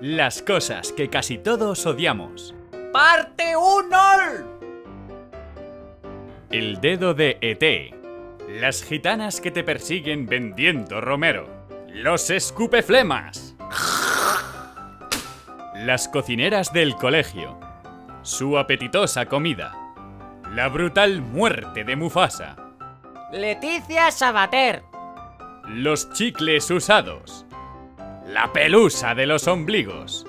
Las cosas que casi todos odiamos. ¡Parte 1! El dedo de ET. Las gitanas que te persiguen vendiendo romero. Los escupeflemas. Las cocineras del colegio. Su apetitosa comida. La brutal muerte de Mufasa. Leticia Sabater. Los chicles usados. La pelusa de los ombligos.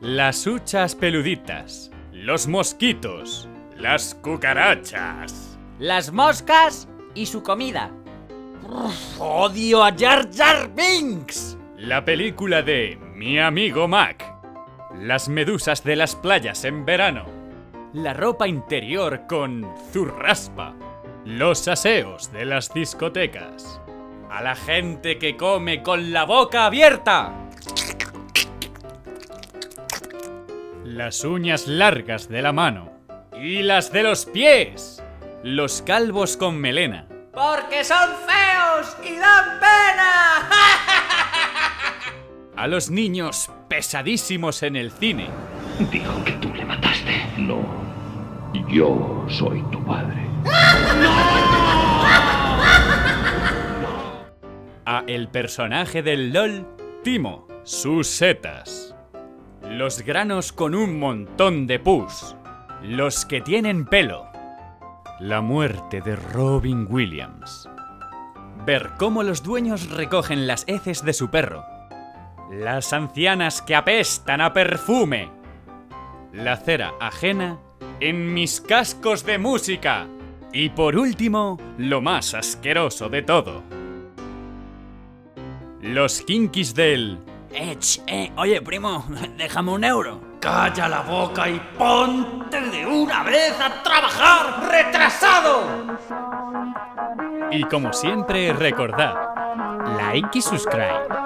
Las huchas peluditas. Los mosquitos. Las cucarachas. Las moscas y su comida. ¡Odio a Jar Jar Binks! La película de Mi amigo Mac. Las medusas de las playas en verano. La ropa interior con zurraspa. Los aseos de las discotecas. A la gente que come con la boca abierta. Las uñas largas de la mano. Y las de los pies. Los calvos con melena. ¡Porque son feos y dan pena! A los niños pesadísimos en el cine. Dijo que tú le mataste. No. Yo soy tu padre. A el personaje del LOL, Timo. Sus setas. Los granos con un montón de pus. Los que tienen pelo. La muerte de Robin Williams. Ver cómo los dueños recogen las heces de su perro. Las ancianas que apestan a perfume. La cera ajena en mis cascos de música. Y por último, lo más asqueroso de todo. Los kinkis del... Eh, ch, eh, oye, primo, déjame un euro. Calla la boca y ponte de una vez a trabajar, retrasado. Y como siempre, recordad, like y subscribe.